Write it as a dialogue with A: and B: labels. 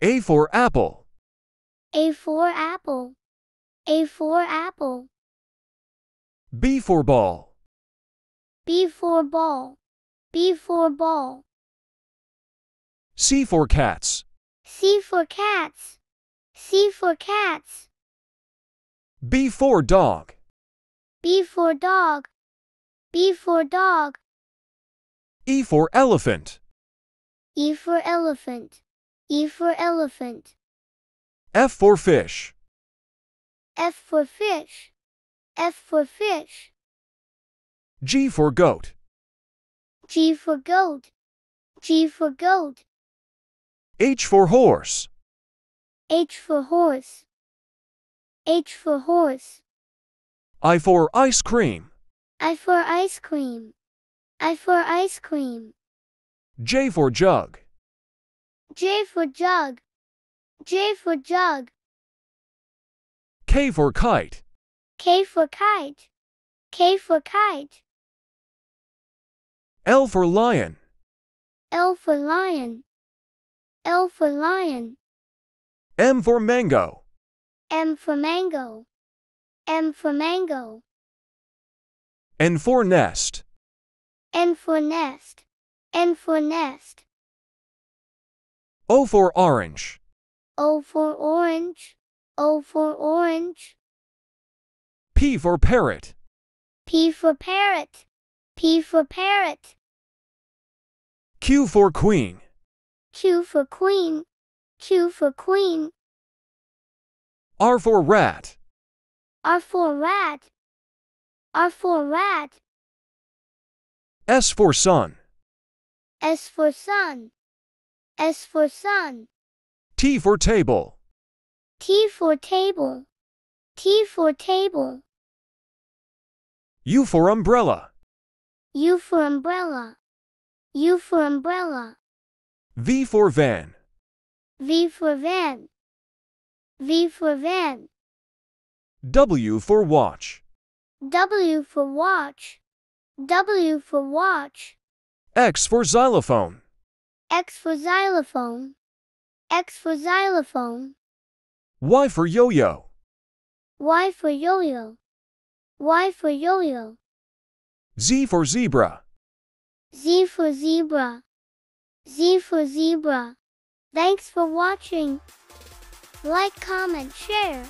A: A for apple.
B: A for apple. A for apple.
A: B for ball.
B: B for ball. B for ball.
A: C for cats.
B: C for cats. C for cats.
A: B for dog.
B: B for dog. B for dog.
A: E for elephant.
B: E for elephant. E for elephant.
A: F for fish.
B: F for fish. F for fish.
A: G for goat.
B: G for goat. G for goat.
A: H for horse.
B: H for horse. H for horse.
A: I for ice cream.
B: I for ice cream. I for ice cream.
A: J for jug.
B: J for jug. J for jug.
A: K for kite.
B: K for kite. K for kite.
A: L for lion.
B: L for lion. L for lion.
A: M for mango.
B: M for mango. M for mango.
A: N for nest.
B: N for nest. N for nest.
A: O for orange.
B: O for orange. O for orange.
A: P for parrot.
B: P for parrot. P for parrot.
A: Q for queen.
B: Q for queen. Q for queen.
A: R for rat.
B: R for rat. R for rat.
A: S for sun.
B: S for sun. S for sun.
A: T for table.
B: T for table. T for table.
A: U for umbrella.
B: U for umbrella. U for umbrella.
A: V for van.
B: V for van. V for van.
A: W for watch.
B: W for watch. W for watch.
A: X for xylophone.
B: X for xylophone. X for xylophone.
A: Y for yo-yo.
B: Y for yo-yo. Y for yo-yo.
A: Z for zebra.
B: Z for zebra. Z for zebra. Thanks for watching. Like, comment, share.